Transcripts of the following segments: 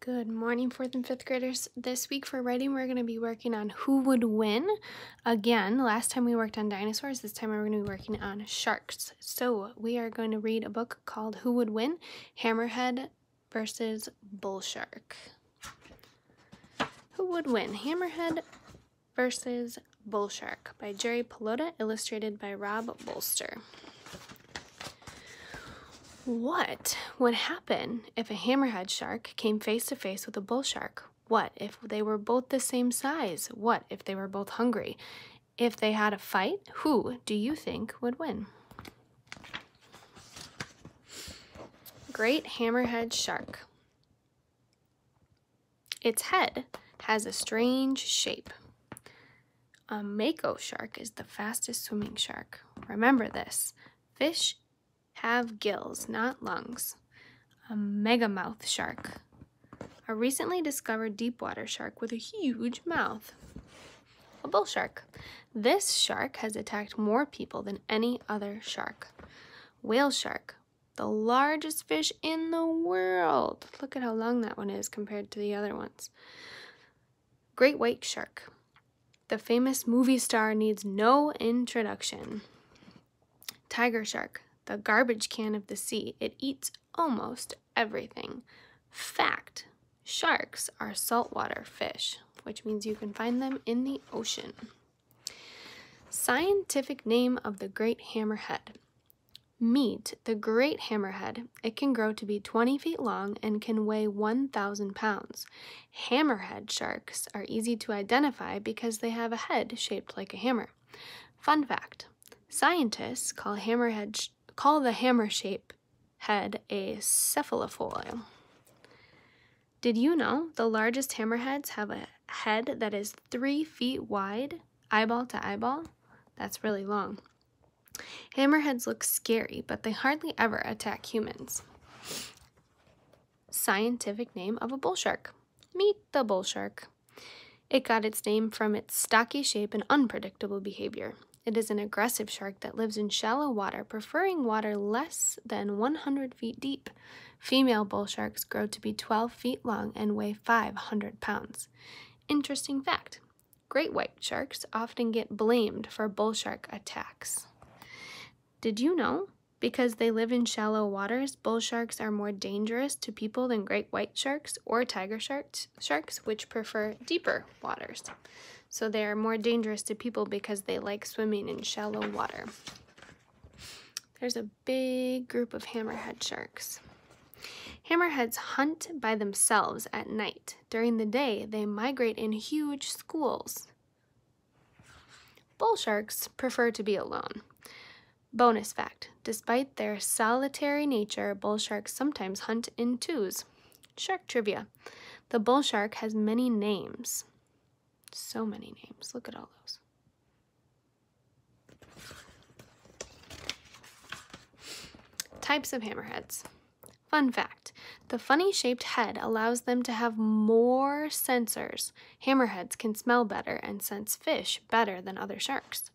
Good morning, fourth and fifth graders. This week for writing, we're going to be working on who would win. Again, last time we worked on dinosaurs, this time we're going to be working on sharks. So we are going to read a book called Who Would Win? Hammerhead versus Bull Shark. Who would win? Hammerhead versus Bull Shark by Jerry Pallotta, illustrated by Rob Bolster. What would happen if a hammerhead shark came face to face with a bull shark? What if they were both the same size? What if they were both hungry? If they had a fight, who do you think would win? Great hammerhead shark. Its head has a strange shape. A mako shark is the fastest swimming shark. Remember this. Fish have gills, not lungs. A megamouth shark. A recently discovered deepwater shark with a huge mouth. A bull shark. This shark has attacked more people than any other shark. Whale shark. The largest fish in the world. Look at how long that one is compared to the other ones. Great white shark. The famous movie star needs no introduction. Tiger shark the garbage can of the sea. It eats almost everything. Fact sharks are saltwater fish, which means you can find them in the ocean. Scientific name of the great hammerhead. Meet the great hammerhead. It can grow to be 20 feet long and can weigh 1,000 pounds. Hammerhead sharks are easy to identify because they have a head shaped like a hammer. Fun fact scientists call hammerhead Call the hammer shape head a cephalofoil. Did you know the largest hammerheads have a head that is three feet wide, eyeball to eyeball? That's really long. Hammerheads look scary, but they hardly ever attack humans. Scientific name of a bull shark. Meet the bull shark. It got its name from its stocky shape and unpredictable behavior. It is an aggressive shark that lives in shallow water, preferring water less than 100 feet deep. Female bull sharks grow to be 12 feet long and weigh 500 pounds. Interesting fact great white sharks often get blamed for bull shark attacks. Did you know? Because they live in shallow waters, bull sharks are more dangerous to people than great white sharks or tiger sharks, sharks which prefer deeper waters so they are more dangerous to people because they like swimming in shallow water. There's a big group of hammerhead sharks. Hammerheads hunt by themselves at night. During the day, they migrate in huge schools. Bull sharks prefer to be alone. Bonus fact, despite their solitary nature, bull sharks sometimes hunt in twos. Shark trivia. The bull shark has many names. So many names. Look at all those. Types of hammerheads. Fun fact the funny shaped head allows them to have more sensors. Hammerheads can smell better and sense fish better than other sharks.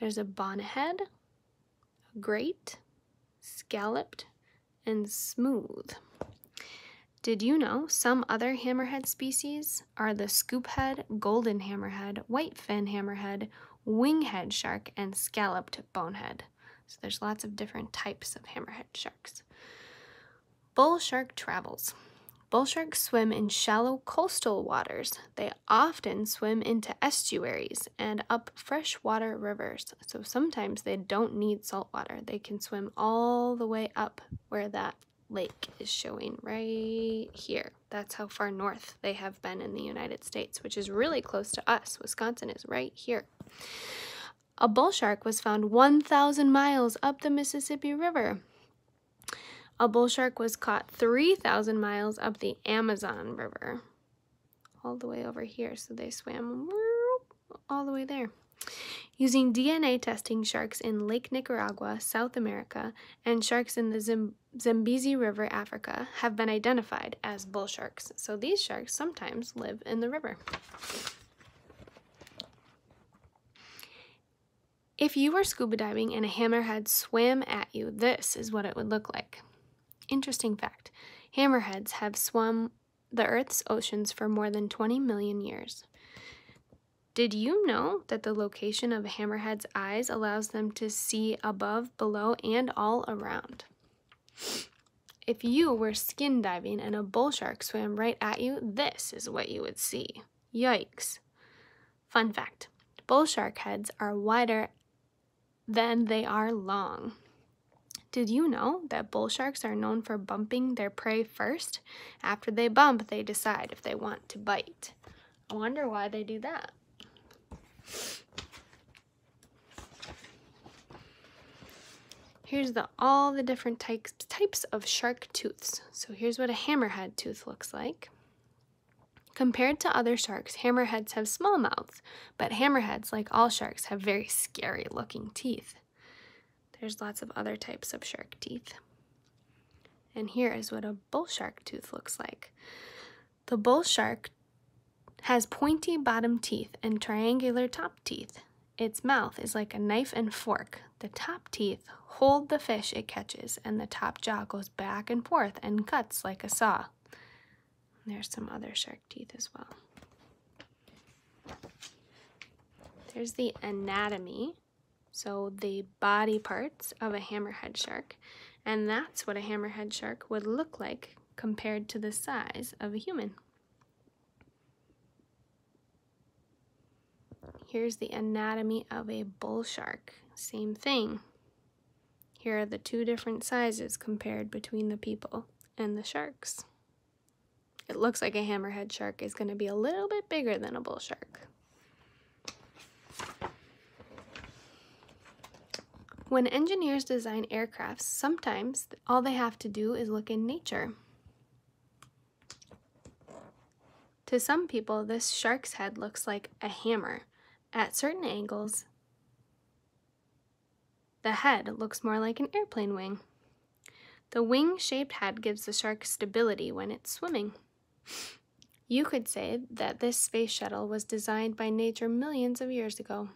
There's a bonnethead, great, scalloped, and smooth. Did you know some other hammerhead species are the scoophead, golden hammerhead, whitefin hammerhead, winghead shark, and scalloped bonnethead? So there's lots of different types of hammerhead sharks. Bull shark travels. Bull sharks swim in shallow coastal waters. They often swim into estuaries and up freshwater rivers. So sometimes they don't need salt water. They can swim all the way up where that lake is showing right here. That's how far north they have been in the United States, which is really close to us. Wisconsin is right here. A bull shark was found 1,000 miles up the Mississippi River. A bull shark was caught 3,000 miles up the Amazon River, all the way over here. So they swam all the way there. Using DNA testing, sharks in Lake Nicaragua, South America, and sharks in the Zim Zambezi River, Africa, have been identified as bull sharks. So these sharks sometimes live in the river. If you were scuba diving and a hammerhead swam at you, this is what it would look like. Interesting fact hammerheads have swum the Earth's oceans for more than 20 million years. Did you know that the location of a hammerhead's eyes allows them to see above, below, and all around? If you were skin diving and a bull shark swam right at you, this is what you would see. Yikes. Fun fact bull shark heads are wider than they are long. Did you know that bull sharks are known for bumping their prey first? After they bump, they decide if they want to bite. I wonder why they do that. Here's the all the different types types of shark tooths. So here's what a hammerhead tooth looks like. Compared to other sharks, hammerheads have small mouths, but hammerheads, like all sharks, have very scary looking teeth. There's lots of other types of shark teeth. And here is what a bull shark tooth looks like. The bull shark has pointy bottom teeth and triangular top teeth. Its mouth is like a knife and fork. The top teeth hold the fish it catches, and the top jaw goes back and forth and cuts like a saw. There's some other shark teeth as well. There's the anatomy, so the body parts of a hammerhead shark, and that's what a hammerhead shark would look like compared to the size of a human. Here's the anatomy of a bull shark. Same thing. Here are the two different sizes compared between the people and the sharks. It looks like a hammerhead shark is going to be a little bit bigger than a bull shark. When engineers design aircrafts, sometimes all they have to do is look in nature. To some people, this shark's head looks like a hammer, at certain angles, the head looks more like an airplane wing. The wing-shaped head gives the shark stability when it's swimming. You could say that this space shuttle was designed by nature millions of years ago.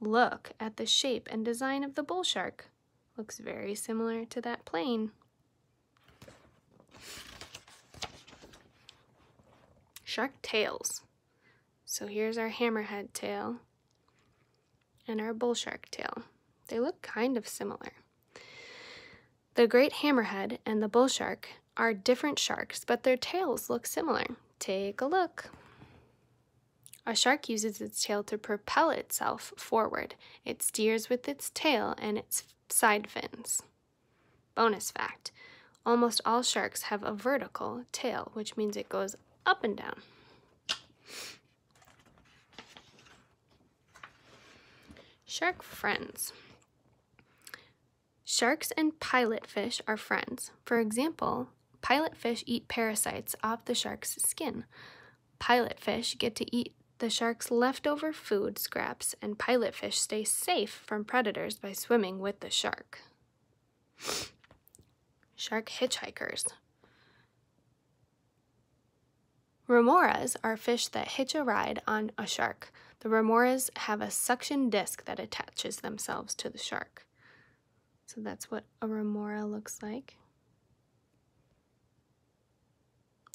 Look at the shape and design of the bull shark. Looks very similar to that plane. Shark tails. So here's our hammerhead tail and our bull shark tail. They look kind of similar. The great hammerhead and the bull shark are different sharks, but their tails look similar. Take a look. A shark uses its tail to propel itself forward. It steers with its tail and its side fins. Bonus fact, almost all sharks have a vertical tail, which means it goes up and down. Shark friends. Sharks and pilotfish are friends. For example, pilotfish eat parasites off the shark's skin. Pilotfish get to eat the shark's leftover food scraps, and pilotfish stay safe from predators by swimming with the shark. Shark hitchhikers. Remoras are fish that hitch a ride on a shark. The remoras have a suction disc that attaches themselves to the shark. So that's what a remora looks like.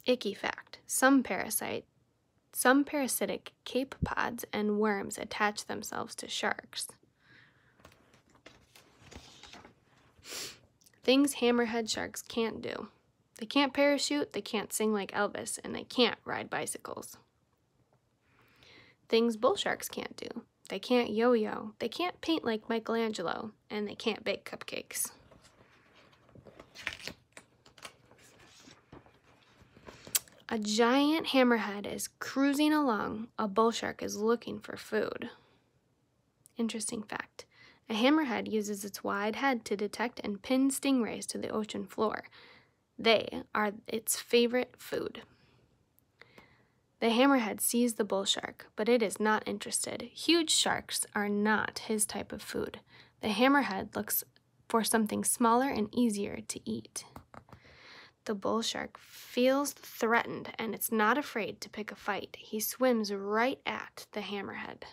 Icky fact, some parasite, some parasitic cape pods and worms attach themselves to sharks. Things hammerhead sharks can't do. They can't parachute, they can't sing like Elvis, and they can't ride bicycles things bull sharks can't do. They can't yo-yo, they can't paint like Michelangelo, and they can't bake cupcakes. A giant hammerhead is cruising along. A bull shark is looking for food. Interesting fact. A hammerhead uses its wide head to detect and pin stingrays to the ocean floor. They are its favorite food. The hammerhead sees the bull shark, but it is not interested. Huge sharks are not his type of food. The hammerhead looks for something smaller and easier to eat. The bull shark feels threatened and it's not afraid to pick a fight. He swims right at the hammerhead.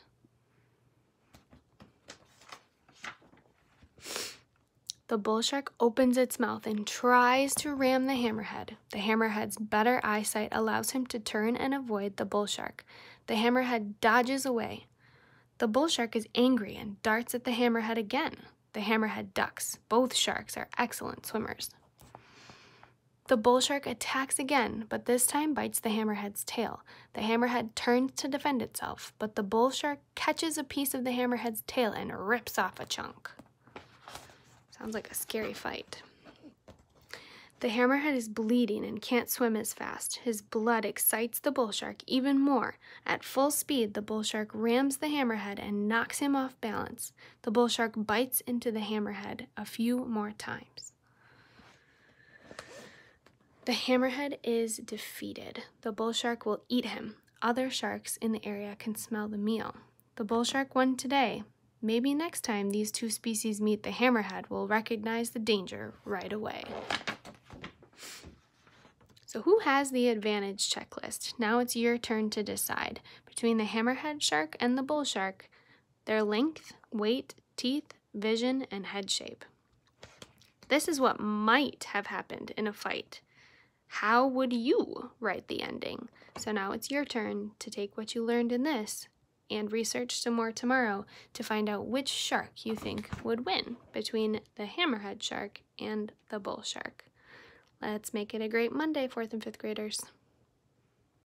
The bull shark opens its mouth and tries to ram the hammerhead. The hammerhead's better eyesight allows him to turn and avoid the bull shark. The hammerhead dodges away. The bull shark is angry and darts at the hammerhead again. The hammerhead ducks. Both sharks are excellent swimmers. The bull shark attacks again, but this time bites the hammerhead's tail. The hammerhead turns to defend itself, but the bull shark catches a piece of the hammerhead's tail and rips off a chunk. Sounds like a scary fight. The hammerhead is bleeding and can't swim as fast. His blood excites the bull shark even more. At full speed, the bull shark rams the hammerhead and knocks him off balance. The bull shark bites into the hammerhead a few more times. The hammerhead is defeated. The bull shark will eat him. Other sharks in the area can smell the meal. The bull shark won today. Maybe next time these two species meet, the hammerhead will recognize the danger right away. So who has the advantage checklist? Now it's your turn to decide. Between the hammerhead shark and the bull shark, their length, weight, teeth, vision, and head shape. This is what might have happened in a fight. How would you write the ending? So now it's your turn to take what you learned in this and research some more tomorrow to find out which shark you think would win between the hammerhead shark and the bull shark. Let's make it a great Monday, fourth and fifth graders.